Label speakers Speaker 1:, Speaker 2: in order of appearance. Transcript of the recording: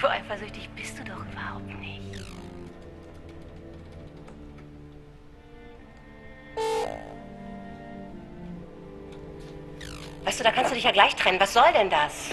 Speaker 1: So eifersüchtig bist du doch überhaupt nicht. Weißt du, da kannst du dich ja gleich trennen. Was soll denn das?